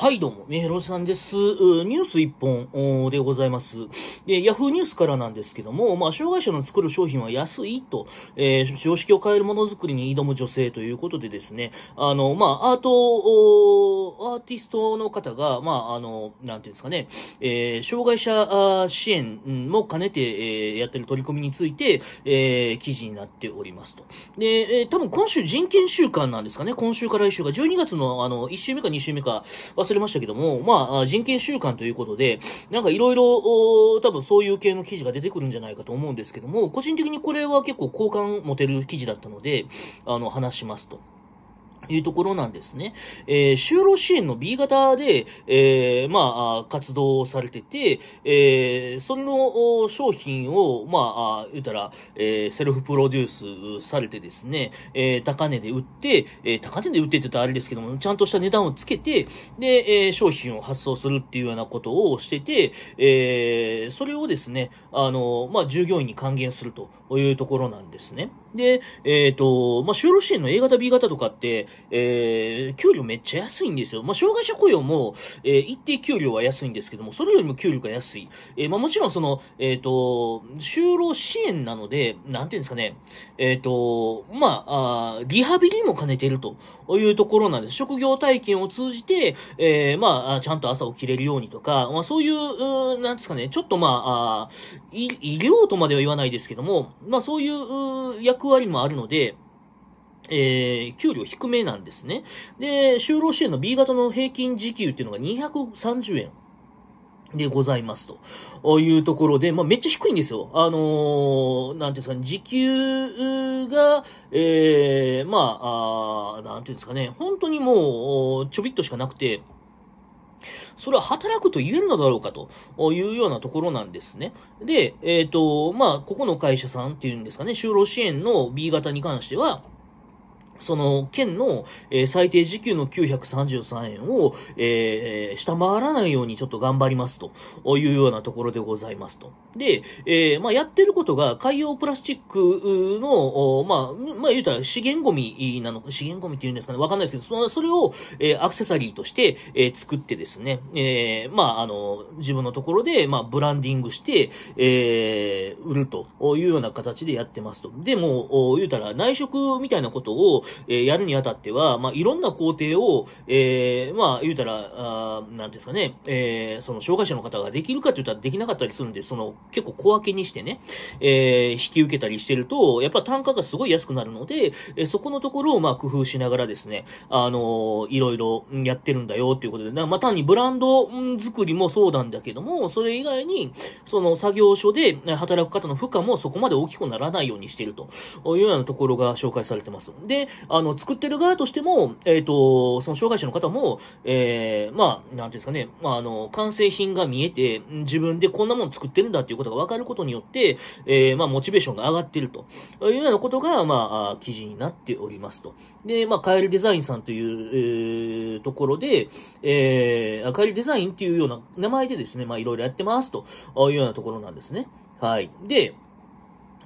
はい、どうも、メヘロさんです。ニュース一本でございます。で、ヤフーニュースからなんですけども、まあ、障害者の作る商品は安いと、えー常識を変えるものづくりに挑む女性ということでですね、あの、まあ、アート、おアーティストの方が、まあ、あの、なんていうんですかね、えー障害者支援も兼ねて、えーやってる取り組みについて、えー記事になっておりますと。で、えー多分今週人権週間なんですかね、今週から来週が12月のあの、1週目か2週目か忘れましたけども、まあ、人権週間ということで、なんかいろいろ、多分そういう系の記事が出てくるんじゃないかと思うんですけども、個人的にこれは結構好感持てる記事だったので、あの、話しますと。いうところなんですね。えー就労支援の B 型で、えーまあ、活動されてて、えーその商品を、まあ、言ったら、えーセルフプロデュースされてですね、えー高値で売って、えー高値で売ってって言ったらあれですけども、ちゃんとした値段をつけて、で、えー商品を発送するっていうようなことをしてて、えーそれをですね、あの、まあ、従業員に還元するとというところなんですね。で、えっ、と、まあ、就労支援の A 型、B 型とかって、えー給料めっちゃ安いんですよ。まあ、障害者雇用も、えー一定給料は安いんですけども、それよりも給料が安い。えーまあ、もちろんその、えっ、と、就労支援なので、なんていうんですかね、えっ、と、まああ、リハビリも兼ねてるというところなんです。職業体験を通じて、えーまあ、ちゃんと朝起きれるようにとか、まあ、そういう、うなんですかね、ちょっとまあ、あ医療とまでは言わないですけども、まあ、そういう役割もあるので、えー、給料低めなんですね。で、就労支援の B 型の平均時給っていうのが230円。でございますというところで、まあ、めっちゃ低いんですよ。あのー、なんていうんですかね、時給が、えー、まあ、あなんていうんですかね、本当にもう、ちょびっとしかなくて、それは働くと言えるのだろうかというようなところなんですね。で、えっ、と、まあ、ここの会社さんっていうんですかね、就労支援の B 型に関しては、その、県の、えー最低時給の933円を、えー下回らないようにちょっと頑張りますというようなところでございますと。で、えーまあ、やってることが海洋プラスチックの、まあ、まあ、言うたら資源ゴミなのか、資源ゴミっていうんですかね、わかんないですけど、そのそれを、えアクセサリーとして、えー作ってですね、えーまあ、あの、自分のところで、まあ、ブランディングして、えー売るというような形でやってますと。でも、お言うたら内職みたいなことを、えーやるにあたっては、まあ、いろんな工程を、えーまあ、言うたら、あーなんですかね、えーその障害者の方ができるかって言ったらできなかったりするんで、その、結構小分けにしてね、えー引き受けたりしてると、やっぱ単価がすごい安くなるので、えーそこのところを、まあ、工夫しながらですね、あのーいろいろやってるんだよっていうことで、まあ、単にブランド作りもそうなんだけども、それ以外に、その作業所で働く方の負荷もそこまで大きくならないようにしてるというようなところが紹介されてます。で、あの、作ってる側としても、えっ、と、その障害者の方も、えー、まあ、なんていうんですかね、まあ、あの、完成品が見えて、自分でこんなもの作ってるんだっていうことが分かることによって、えー、まあ、モチベーションが上がってるというようなことが、まあ、記事になっておりますと。で、まあ、カエルデザインさんという、えーところで、えー、カエルデザインっていうような名前でですね、まあ、いろいろやってますというようなところなんですね。はい。で、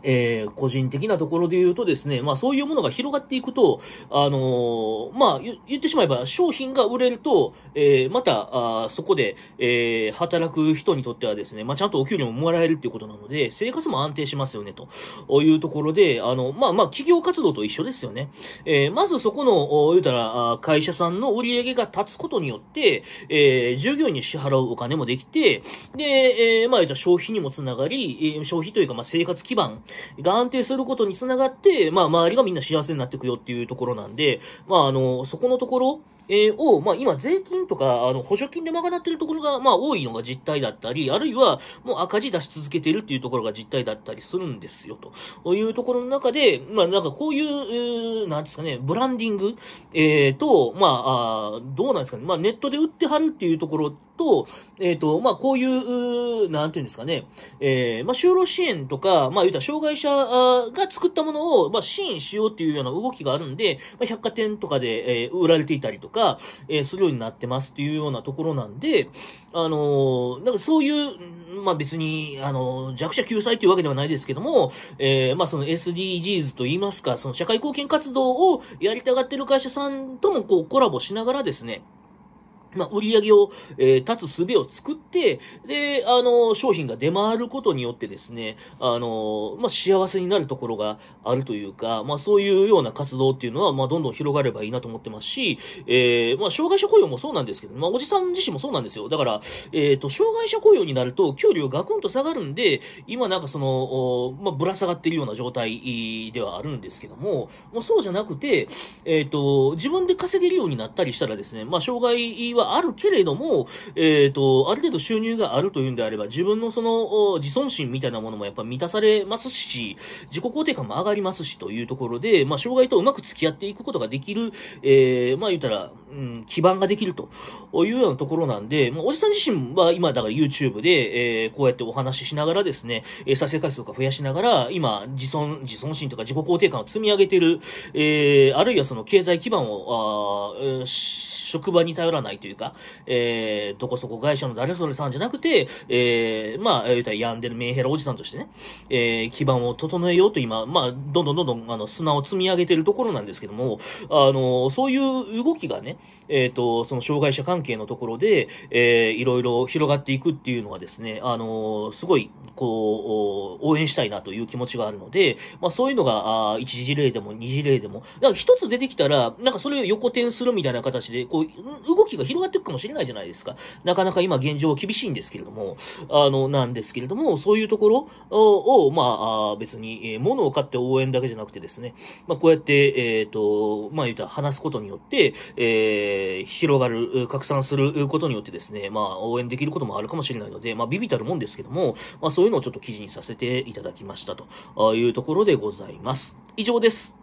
えー個人的なところで言うとですね、まあそういうものが広がっていくと、あのーまあ言ってしまえば商品が売れると、えーまた、あそこで、えー働く人にとってはですね、まあちゃんとお給料ももらえるっていうことなので、生活も安定しますよね、というところで、あの、まあまあ企業活動と一緒ですよね。えーまずそこの、言うたら、会社さんの売り上げが立つことによって、えー従業員に支払うお金もできて、で、えーまあ言うたら消費にもつながり、消費というか、まあ生活基盤が安定することにつながって、まあ周りがみんな幸せになっていくよっていうところなんで、まああの、そこのところ、えーを、まあ今税金とか、あの、補助金で賄ってるところが、まあ多いのが実態だったり、あるいはもう赤字出し続けてるっていうところが実態だったりするんですよ、というところの中で、まあなんかこういう、えーなんですかね、ブランディング、えーと、まああどうなんですかね、まあネットで売ってはるっていうところと、えっ、と、まあこういう、うなんていうんですかね、えーまあ就労支援とか、まあ言うたら障害者が作ったものを、まあ支援しようっていうような動きがあるんで、まあ百貨店とかで、えー売られていたりとか、えーするようになってますっていうようなところなんで、あのーなんかそういう、まあ別に、あのー弱者救済っていうわけではないですけども、えーまあその SDGs と言いますか、その社会貢献活動をやりたがってる会社さんともこうコラボしながらですね、まあ、売り上げを、えー、立つ術を作って、で、あの、商品が出回ることによってですね、あの、まあ、幸せになるところがあるというか、まあ、そういうような活動っていうのは、まあ、どんどん広がればいいなと思ってますし、えー、まあ、障害者雇用もそうなんですけど、まあ、おじさん自身もそうなんですよ。だから、えっ、ー、と、障害者雇用になると、給料がくんと下がるんで、今なんかその、まあ、ぶら下がってるような状態ではあるんですけども、もうそうじゃなくて、えっ、ー、と、自分で稼げるようになったりしたらですね、まあ、障害ははあるけれども、えっ、ー、と、ある程度収入があるというんであれば、自分のその、自尊心みたいなものもやっぱ満たされますし、自己肯定感も上がりますしというところで、まあ、障害とうまく付き合っていくことができる、えー、まあ、言ったら、うん、基盤ができるというようなところなんで、まあ、おじさん自身は今、だから YouTube で、えー、こうやってお話ししながらですね、え再生回数とか増やしながら、今、自尊、自尊心とか自己肯定感を積み上げてる、えー、あるいはその経済基盤を、あ職場に頼らないというか、えー、どこそこ会社の誰それさんじゃなくて、えー、まあ、言うたら病んでるメンヘラおじさんとしてね、えー、基盤を整えようと今、まあ、どんどんどんどん、あの、砂を積み上げてるところなんですけども、あの、そういう動きがね、えっ、ー、と、その障害者関係のところで、えー、いろいろ広がっていくっていうのはですね、あの、すごい、こう、応援したいなという気持ちがあるので、まあそういうのが、あ一時例でも二次例でも、だから一つ出てきたら、なんかそれを横転するみたいな形で、こう、動きが広がっていくかもしれないじゃないですか。なかなか今現状厳しいんですけれども、あの、なんですけれども、そういうところを、まあ、別に、物を買って応援だけじゃなくてですね、まあこうやって、えっ、ー、と、まあ言ったら話すことによって、えー、広がる、拡散することによってですね、まあ応援できることもあるかもしれないので、まあビビたるもんですけども、まあそういうのをちょっと記事にさせていただきましたというところでございます。以上です。